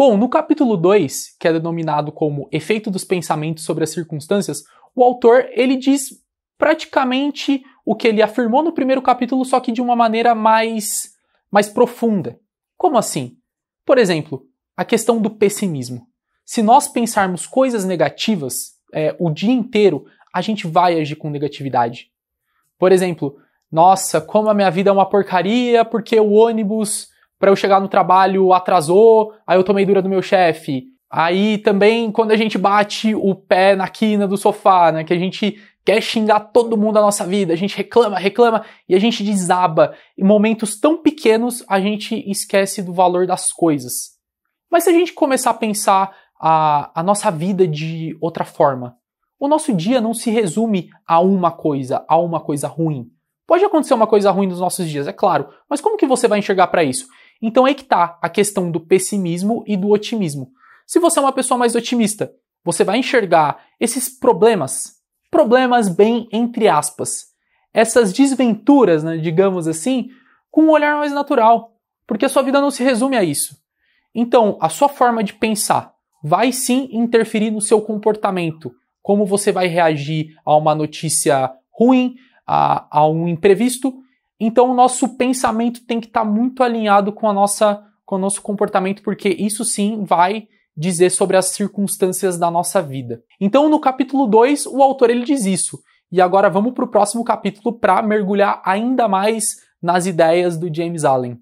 Bom, no capítulo 2, que é denominado como Efeito dos Pensamentos sobre as Circunstâncias, o autor ele diz praticamente o que ele afirmou no primeiro capítulo, só que de uma maneira mais, mais profunda. Como assim? Por exemplo, a questão do pessimismo. Se nós pensarmos coisas negativas é, o dia inteiro, a gente vai agir com negatividade. Por exemplo, nossa, como a minha vida é uma porcaria porque o ônibus para eu chegar no trabalho atrasou, aí eu tomei dura do meu chefe. Aí também quando a gente bate o pé na quina do sofá, né, que a gente quer xingar todo mundo da nossa vida, a gente reclama, reclama e a gente desaba. Em momentos tão pequenos, a gente esquece do valor das coisas. Mas se a gente começar a pensar a, a nossa vida de outra forma, o nosso dia não se resume a uma coisa, a uma coisa ruim. Pode acontecer uma coisa ruim nos nossos dias, é claro, mas como que você vai enxergar para isso? Então aí que tá a questão do pessimismo e do otimismo. Se você é uma pessoa mais otimista, você vai enxergar esses problemas, problemas bem entre aspas, essas desventuras, né, digamos assim, com um olhar mais natural, porque a sua vida não se resume a isso. Então, a sua forma de pensar vai sim interferir no seu comportamento, como você vai reagir a uma notícia ruim, a, a um imprevisto. Então, o nosso pensamento tem que estar tá muito alinhado com, a nossa, com o nosso comportamento, porque isso sim vai dizer sobre as circunstâncias da nossa vida. Então, no capítulo 2, o autor ele diz isso. E agora vamos para o próximo capítulo para mergulhar ainda mais nas ideias do James Allen.